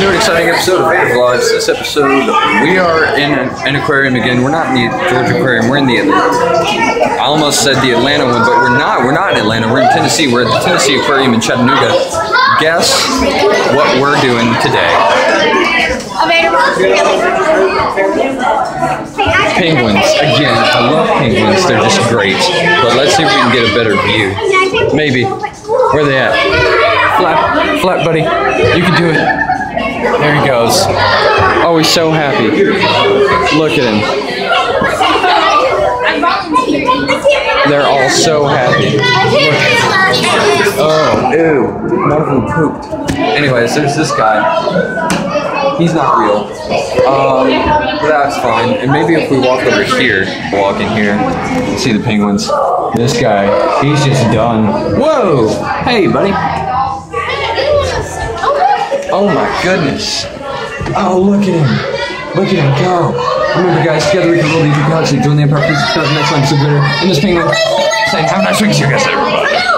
to an exciting episode of Vader Vlogs. This episode, we are in an, aquarium again. We're not in the Georgia Aquarium. We're in the. I almost said the Atlanta one, but we're not. We're not in Atlanta. We're in Tennessee. We're at the Tennessee Aquarium in Chattanooga. Guess what we're doing today? Penguins. Again, I love penguins. They're just great. But let's see if we can get a better view. Maybe. Where they at? Flap, flap, buddy. You can do it. There he goes. Oh, he's so happy. Look at him. They're all so happy. Oh, ew. One of them pooped. Anyways, there's this guy. He's not real. Um, that's fine. And maybe if we walk over here, walk in here, see the penguins. This guy, he's just done. Whoa! Hey, buddy. Oh my goodness. Oh, look at him. Look at him go. Remember, guys, together we can rule these galaxy. Join the Empire. Please subscribe next time. So better. And this penguin saying, have a nice week. You guys. Bye.